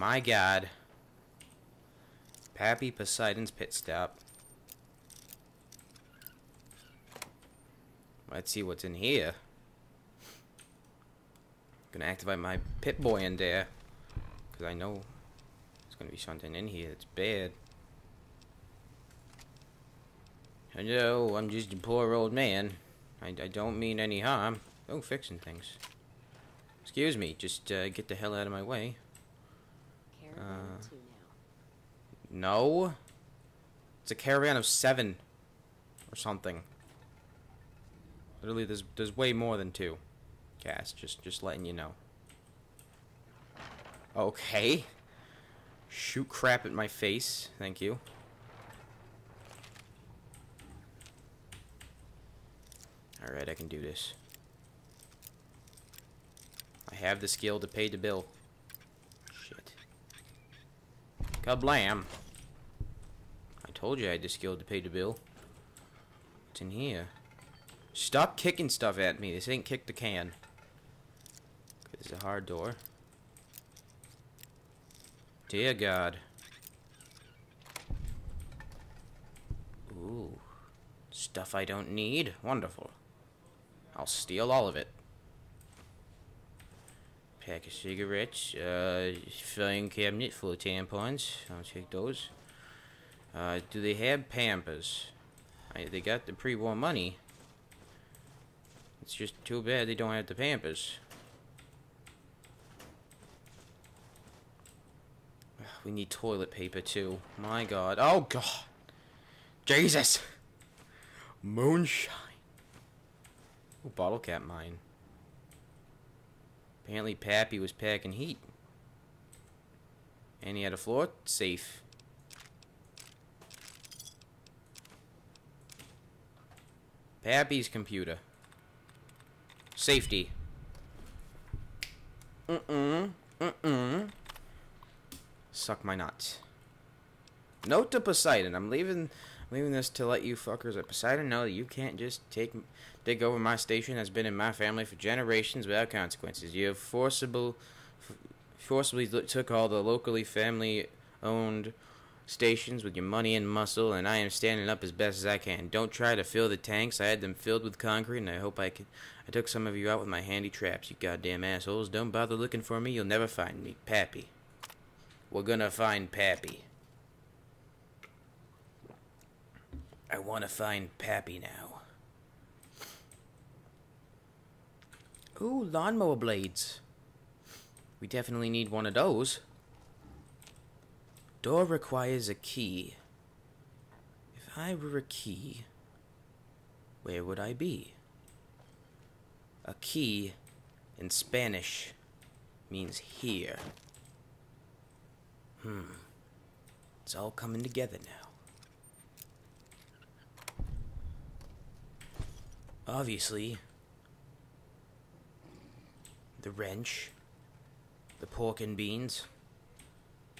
My god. Pappy Poseidon's pit stop. Let's see what's in here. Gonna activate my Pip-Boy in there. Because I know there's gonna be something in here that's bad. Hello, I'm just a poor old man. I, I don't mean any harm. Oh, fixing things. Excuse me, just uh, get the hell out of my way. Caravan Uh, two now. No. It's a caravan of seven. Or something. Literally, there's, there's way more than two. Cass, just, just letting you know. Okay. Shoot crap at my face. Thank you. Alright, I can do this. I have the skill to pay the bill. Shit. Kablam! I told you I had the skill to pay the bill. What's in here? Stop kicking stuff at me. This ain't kick the can. It's a hard door. Dear God. Ooh. Stuff I don't need. Wonderful. I'll steal all of it. Pack of cigarettes. Uh, filling cabinet full of tampons. I'll take those. Uh, do they have Pampers? I, they got the pre-war money. It's just too bad they don't have the Pampers. We need toilet paper too. My god. Oh god. Jesus. Moonshine. Ooh, bottle cap mine. Apparently Pappy was packing heat. And he had a floor safe. Pappy's computer. Safety. Mm-mm. Mm-mm. Suck my nuts. Note to Poseidon. I'm leaving leaving this to let you fuckers at Poseidon know that you can't just take take over my station that's been in my family for generations without consequences. You have forcible forcibly took all the locally family owned stations with your money and muscle and I am standing up as best as I can. Don't try to fill the tanks. I had them filled with concrete and I hope I could I took some of you out with my handy traps, you goddamn assholes. Don't bother looking for me. You'll never find me. Pappy. We're gonna find Pappy. I want to find Pappy now. Ooh, lawnmower blades. We definitely need one of those. Door requires a key. If I were a key, where would I be? A key in Spanish means here. Hmm. It's all coming together now. Obviously, the wrench, the pork and beans,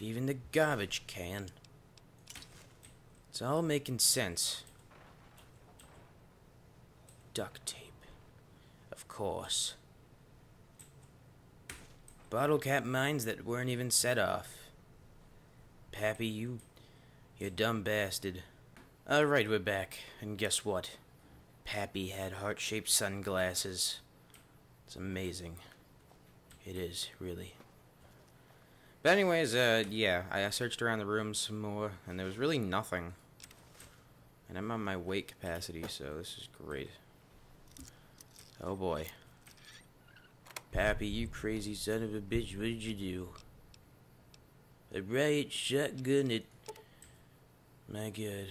even the garbage can. It's all making sense. Duct tape. Of course. Bottle cap mines that weren't even set off. Pappy, you. You dumb bastard. Alright, we're back. And guess what? Pappy had heart shaped sunglasses. It's amazing. It is, really. But, anyways, uh, yeah, I searched around the room some more, and there was really nothing. And I'm on my weight capacity, so this is great. Oh boy. Pappy, you crazy son of a bitch, what did you do? A riot shotgun it. My god.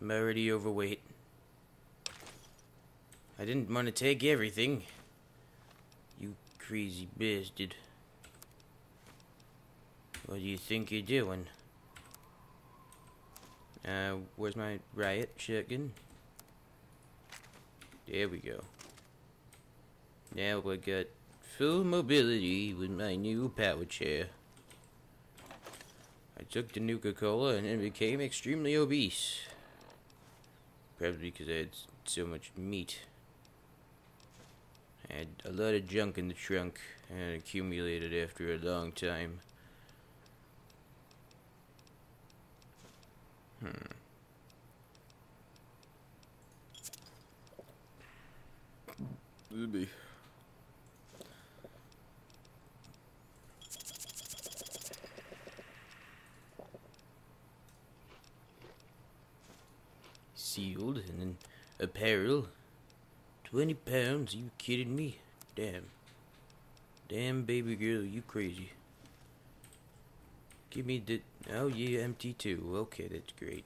I'm already overweight. I didn't want to take everything. You crazy bastard. What do you think you're doing? Uh, where's my riot shotgun? There we go. Now we got full mobility with my new power chair. I took the Nuka-Cola and it became extremely obese. Probably because I had so much meat. Had a lot of junk in the trunk and accumulated after a long time. Hmm. Maybe. Sealed and then apparel. Twenty pounds? You kidding me? Damn. Damn, baby girl, you crazy. Give me the. Oh, yeah, empty too. Okay, that's great.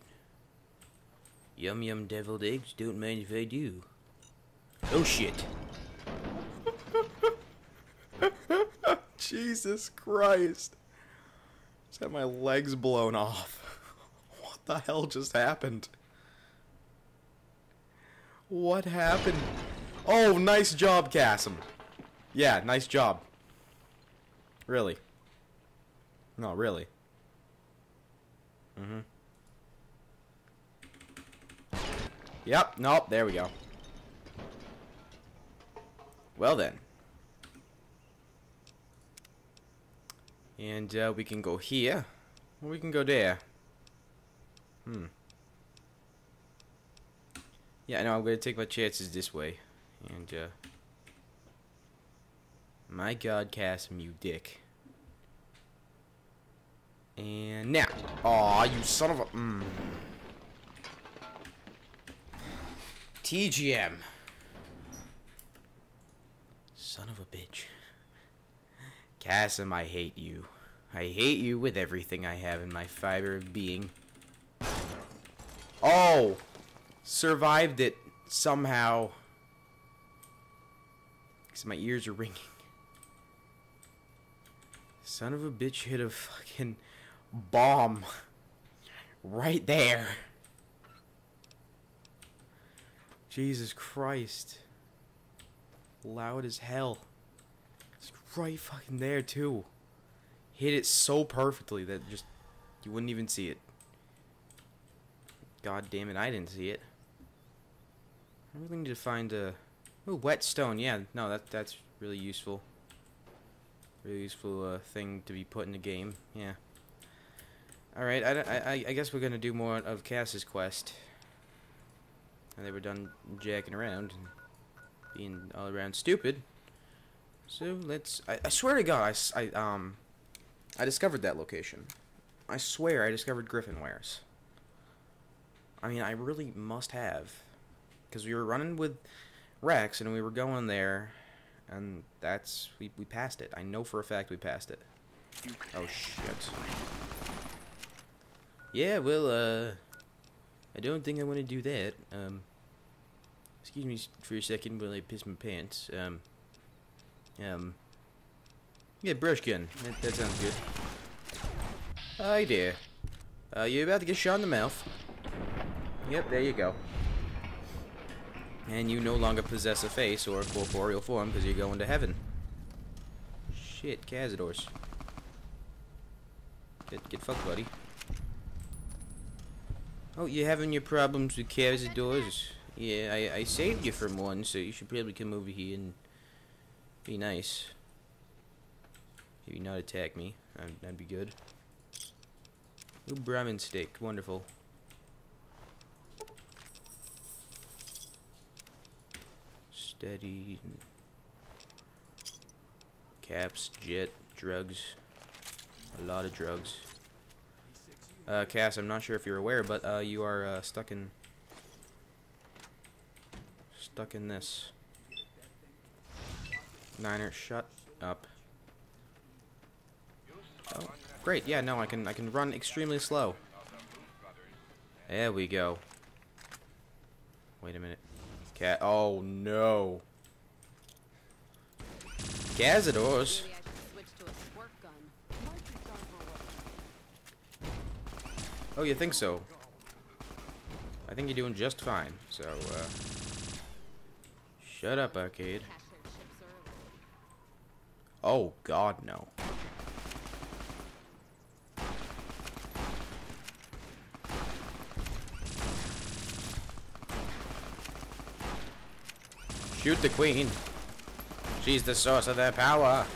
Yum yum deviled eggs. Don't mind if I do. Oh shit. Jesus Christ. Just had my legs blown off. What the hell just happened? What happened? Oh, nice job, Cassim. Yeah, nice job. Really. No, really. Mm-hmm. Yep, nope, there we go. Well then. And uh, we can go here. Or we can go there. Hmm. Yeah, I know I'm gonna take my chances this way. And uh My god Cassim, you dick. And now. Aw, you son of a mm. TGM. Son of a bitch. Cassim, I hate you. I hate you with everything I have in my fiber of being. Oh! Survived it somehow. Because my ears are ringing. Son of a bitch hit a fucking bomb. Right there. Jesus Christ. Loud as hell. It's right fucking there too. Hit it so perfectly that just you wouldn't even see it. God damn it, I didn't see it. I really need to find a oh whetstone. Yeah, no, that that's really useful. Really useful uh, thing to be put in the game. Yeah. All right, I, I, I guess we're gonna do more of Cass's quest. And they were done jacking around and being all around stupid. So let's. I, I swear to God, I, I um, I discovered that location. I swear I discovered Griffin wares. I mean, I really must have, because we were running with Rex and we were going there, and that's we we passed it. I know for a fact we passed it. Oh shit. Yeah, well, uh, I don't think I want to do that. Um, excuse me for a second while I piss my pants. Um, um, yeah, brush gun. That, that sounds good. Hi there. Uh, you about to get shot in the mouth. Yep, there you go. And you no longer possess a face or a corporeal form because you're going to heaven. Shit, Cazadors. Get, get fucked, buddy. Oh, you're having your problems with Cazadors? Yeah, I, I saved you from one, so you should probably come over here and be nice. Maybe not attack me. That'd, that'd be good. Ooh, Brahmin steak. Wonderful. Steady. Caps, jet, drugs. A lot of drugs. Uh, Cass, I'm not sure if you're aware, but uh, you are uh, stuck in stuck in this. Niner, shut up. Oh, great. Yeah, no, I can I can run extremely slow. There we go. Wait a minute. Cat. Oh no. Cazadors. Maybe I should switch to a squirt gun. Might be time for a Oh, you think so? I think you're doing just fine. So, uh, shut up, arcade. cash their chips early. Oh God, no. Shoot the queen. She's the source of their power.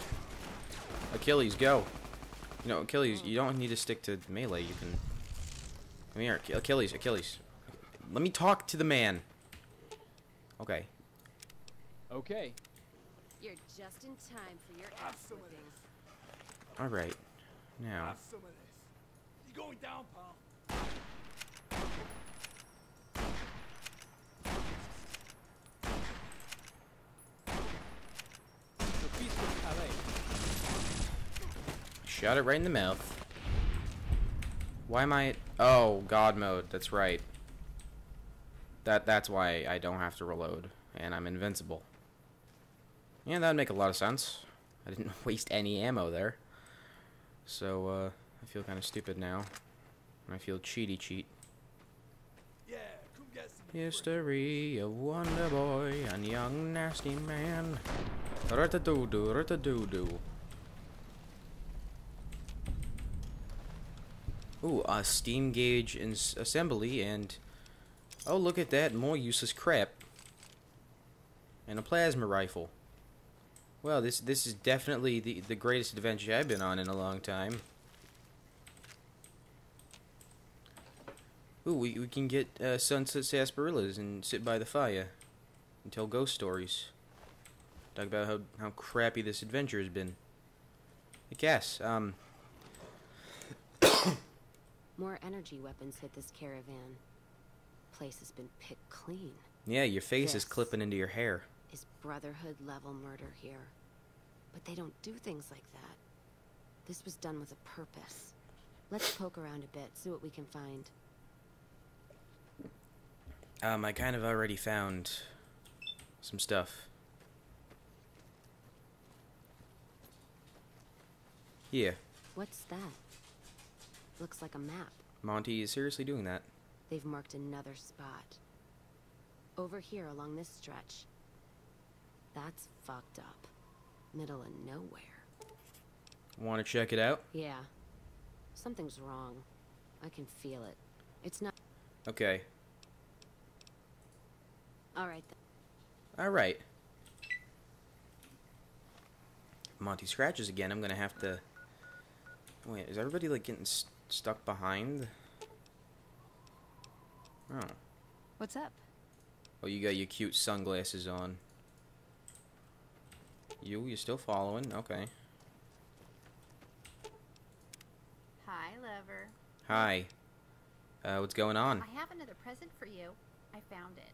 Achilles, go. You know, Achilles, you don't need to stick to melee. You can. Come here, Achilles, Achilles. Let me talk to the man. Okay. Okay. You're just in time for your ass. All right. Now. Have some. You going down, pal? So peace with Calais. Shot it right in the mouth. Why am I? Oh, God mode. That's right. That that's why I don't have to reload, and I'm invincible. Yeah, that'd make a lot of sense. I didn't waste any ammo there. So uh, I feel kind of stupid now. I feel cheaty cheat. Yeah. History of Wonder Boy and Young Nasty Man. Rata-doo-doo, rata-doo-doo. Ooh, a steam gauge in assembly and... Oh, look at that, more useless crap. And a plasma rifle. Well, this this is definitely the, the greatest adventure I've been on in a long time. Ooh, we, we can get uh, sunset sarsaparillas and sit by the fire and tell ghost stories. Talk about how, how crappy this adventure has been. I guess, um, More energy weapons hit this caravan. Place has been picked clean. yeah, your face is clipping into your hair. Is brotherhood level murder here? But they don't do things like that. This was done with a purpose. Let's poke around a bit, see what we can find. Um, I kind of already found some stuff. Yeah, What's that? Looks like a map. Monty is seriously doing that. They've marked another spot. Over here along this stretch. That's fucked up. Middle of nowhere. Want to check it out? Yeah. Something's wrong. I can feel it. It's not. Okay. Alright then. All right. Monty scratches again. I'm gonna have to. Wait, is everybody like getting st- stuck behind? Oh. What's up? Oh, you got your cute sunglasses on. You, you're still following? Okay. Hi, lover. Hi. Uh, what's going on? I have another present for you. I found it.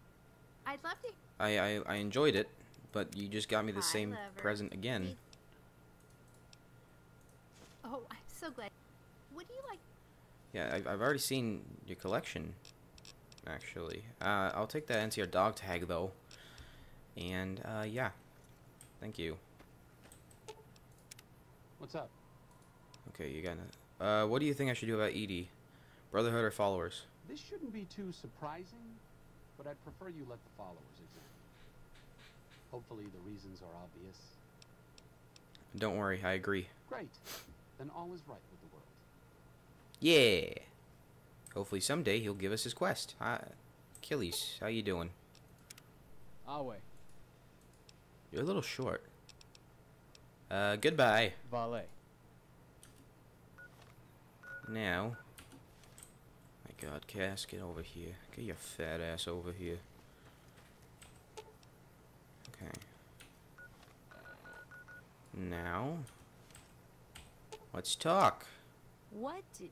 I'd love to. I, I, I enjoyed it, but you just got me the Hi, same lover. present again. Oh, I'm so glad. Would you like? Yeah, I've, I've already seen your collection, actually. Uh, I'll take that NCR dog tag, though. And, uh, yeah. Thank you. What's up? Okay, you got it. Uh, what do you think I should do about ED-E? Brotherhood or followers? This shouldn't be too surprising, but I'd prefer you let the followers examine. Hopefully the reasons are obvious. Don't worry, I agree. Great. Then all is right with the world. Yeah! Hopefully someday he'll give us his quest. Hi, Achilles, how you doing? Awe. You're a little short. Uh, goodbye. Valet. Now. My god, Cass, get over here. Get your fat ass over here. Okay. Now. Let's talk. What did.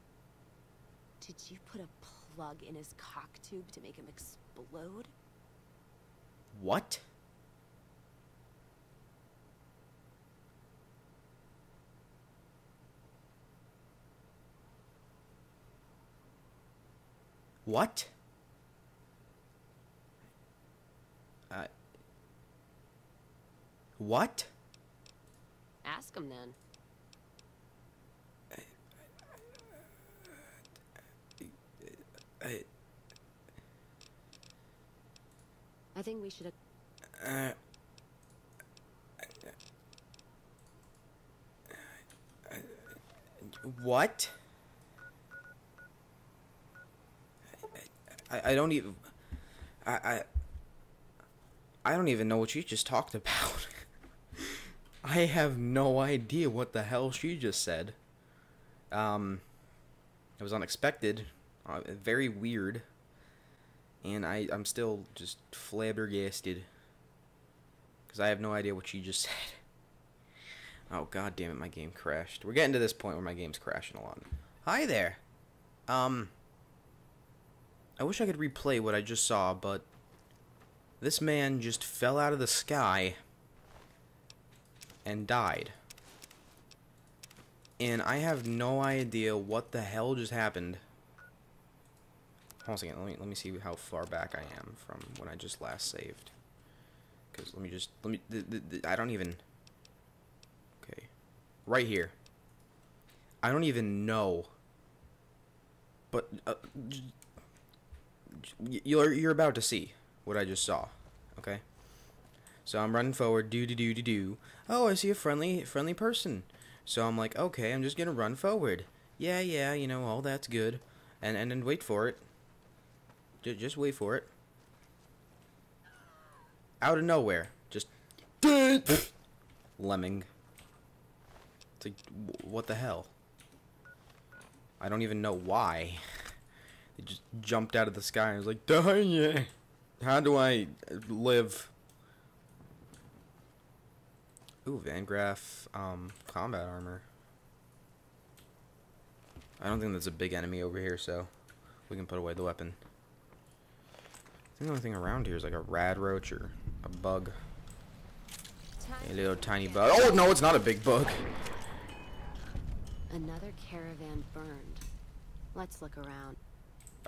Did you put a plug in his cock tube to make him explode? What? What? Uh. What? Ask him then. I, I think we should. uh, what? I, I don't even. I, I. I don't even know what you just talked about. I have no idea what the hell she just said. Um, it was unexpected, uh, very weird, and I I'm still just flabbergasted because I have no idea what she just said. Oh god damn it, my game crashed. We're getting to this point where my game's crashing a lot. Hi there. Um, I wish I could replay what I just saw, but this man just fell out of the sky and died. And I have no idea what the hell just happened. Hold on a second, let me, let me see how far back I am from when I just last saved. Because let me just, let me, th th th I don't even, okay, right here. I don't even know. But, uh, you're, you're about to see what I just saw, okay? So I'm running forward, do do do do do. Oh, I see a friendly friendly person. So I'm like, okay, I'm just gonna run forward. Yeah, yeah, you know, all that's good, and and then wait for it. Just wait for it. Out of nowhere, just lemming. It's like, what the hell? I don't even know why. It just jumped out of the sky and was like, die, yeah. How do I live? Ooh, Van Graff, um, combat armor. I don't think there's a big enemy over here, so we can put away the weapon. The only thing around here is like a rad roach or a bug. A little tiny bug. Oh, no, it's not a big bug. Another caravan burned. Let's look around.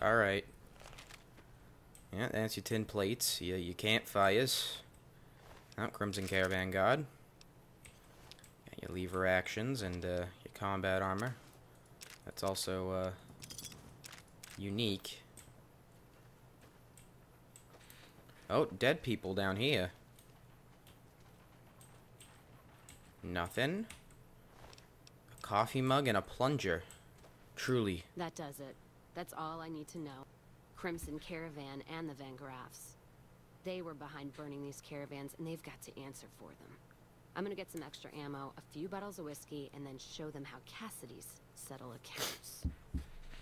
Alright. Yeah, that's your tin plates. Yeah, you can't your campfires. Oh, Crimson Caravan Guard. Got your lever actions and uh, your combat armor. That's also uh, unique. Oh, dead people down here. Nothing. A coffee mug and a plunger. Truly. That does it. That's all I need to know. Crimson Caravan and the Van Graffs. They were behind burning these caravans, and they've got to answer for them. I'm gonna get some extra ammo, a few bottles of whiskey, and then show them how Cassidy's settle accounts.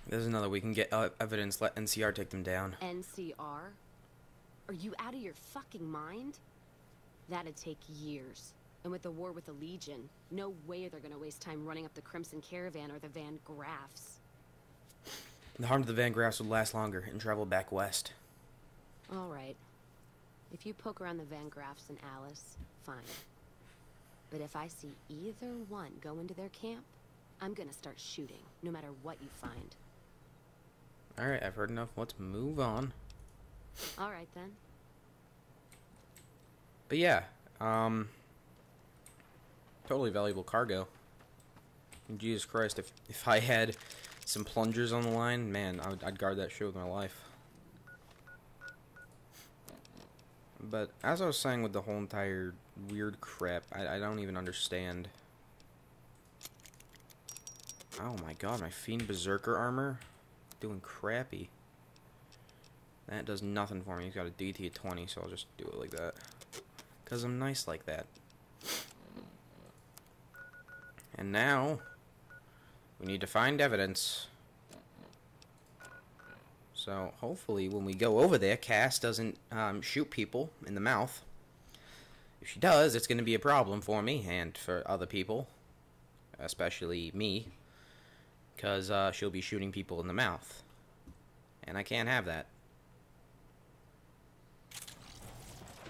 There's another. We can get uh, evidence. Let NCR take them down. NCR? Are you out of your fucking mind? That'd take years. And with the war with the Legion, no way they're gonna waste time running up the Crimson Caravan or the Van Graffs. The harm to the Van Graffs would last longer and travel back west. All right. If you poke around the Van Graffs and Alice, fine. But if I see either one go into their camp, I'm gonna start shooting, no matter what you find. Alright, I've heard enough. Let's move on. All right then. But yeah, um. Totally valuable cargo. And Jesus Christ, if, if I had some plungers on the line, man, I would, I'd guard that shit with my life. But as I was saying with the whole entire weird crap, I, I don't even understand. Oh my god, my Fiend Berserker armor? Doing crappy. That does nothing for me. He's got a DT 20, so I'll just do it like that. Because I'm nice like that. And now, we need to find evidence. So, hopefully, when we go over there, Cass doesn't um, shoot people in the mouth. If she does, it's going to be a problem for me and for other people. Especially me. Because uh, she'll be shooting people in the mouth. And I can't have that.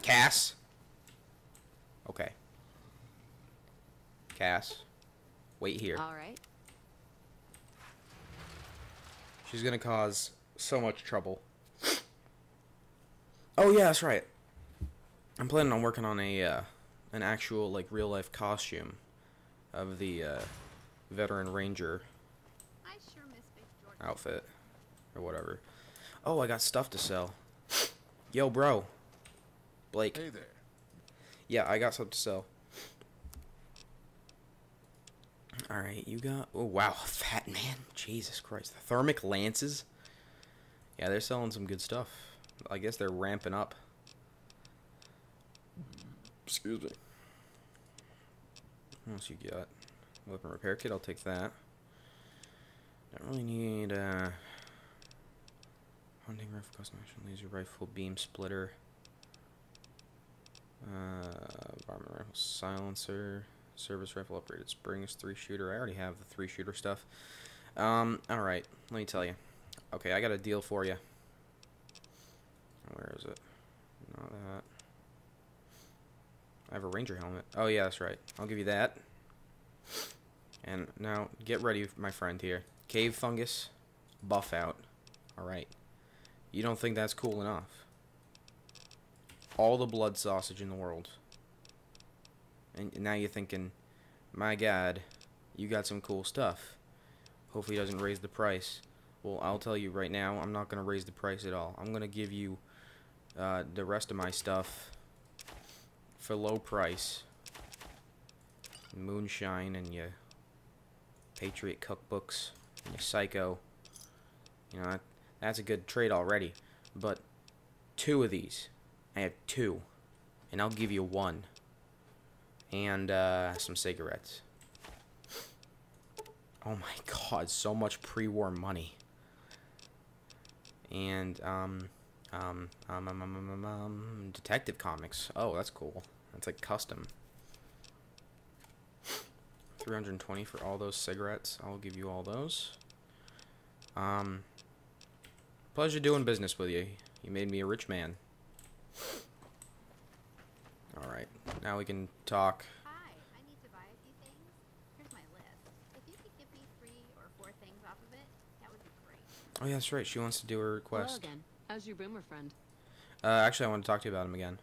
Cass? Okay. Cass. Wait here. All right. She's gonna cause so much trouble. Oh yeah, that's right. I'm planning on working on a uh, an actual like real life costume of the uh, veteran ranger I sure miss Big outfit or whatever. Oh, I got stuff to sell. Yo, bro. Blake. Hey there. Yeah, I got stuff to sell. Alright, you got. Oh, wow. Fat man. Jesus Christ. The thermic lances? Yeah, they're selling some good stuff. I guess they're ramping up. Excuse me. What else you got? Weapon repair kit, I'll take that. Don't really need uh hunting rifle, custom action laser rifle, beam splitter. Uh varmint rifle silencer, service rifle upgraded springs, three shooter. I already have the three shooter stuff. Um, alright, let me tell you. Okay, I got a deal for you. Where is it? Not that. I have a ranger helmet. Oh yeah, that's right. I'll give you that. And now get ready, my friend here. Cave fungus, Buffout. Alright. You don't think that's cool enough. All the blood sausage in the world. And now you're thinking, my god, you got some cool stuff. Hopefully doesn't raise the price. Well, I'll tell you right now, I'm not going to raise the price at all. I'm going to give you uh, the rest of my stuff for low price. Moonshine and your Patriot cookbooks and your Psycho. You know, that, that's a good trade already. But two of these. I have two. And I'll give you one. And uh, some cigarettes. Oh my god, so much pre-war money. And, um, um, um, um, um, um, um, Detective Comics. Oh, that's cool. That's like custom. 320 for all those cigarettes. I'll give you all those. Um, pleasure doing business with you. You made me a rich man. Alright, now we can talk. Hi, I need to buy a few things. Here's my list. If you could give me three or four things off of it, that would be great. Oh, yeah, that's right. She wants to do her Hello request. again. How's your boomer friend? Uh, actually, I want to talk to you about him again.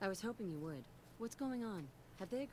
I was hoping you would. What's going on? Have they agreed?